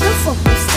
Eu sou você.